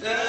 The